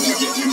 you, you, you.